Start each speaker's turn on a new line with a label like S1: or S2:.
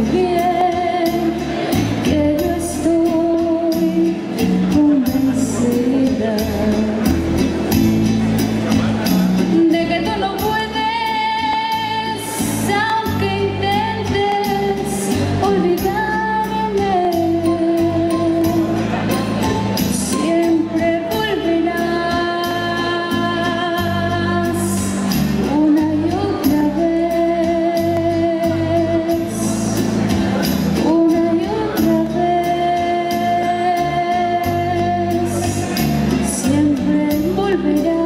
S1: Yeah. orbit